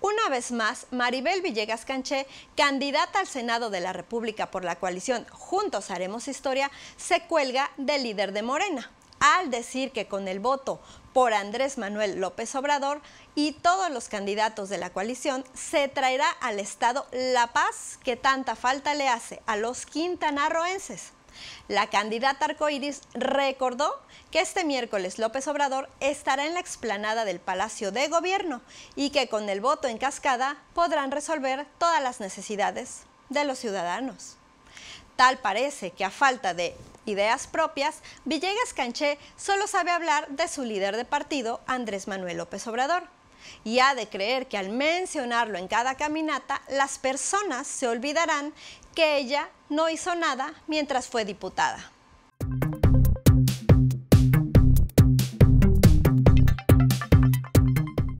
Una vez más, Maribel Villegas Canché, candidata al Senado de la República por la coalición Juntos Haremos Historia, se cuelga del líder de Morena, al decir que con el voto por Andrés Manuel López Obrador y todos los candidatos de la coalición se traerá al Estado la paz que tanta falta le hace a los quintanarroenses. La candidata arcoíris recordó que este miércoles López Obrador estará en la explanada del Palacio de Gobierno y que con el voto en cascada podrán resolver todas las necesidades de los ciudadanos. Tal parece que a falta de ideas propias, Villegas Canché solo sabe hablar de su líder de partido, Andrés Manuel López Obrador. Y ha de creer que al mencionarlo en cada caminata, las personas se olvidarán que ella no hizo nada mientras fue diputada.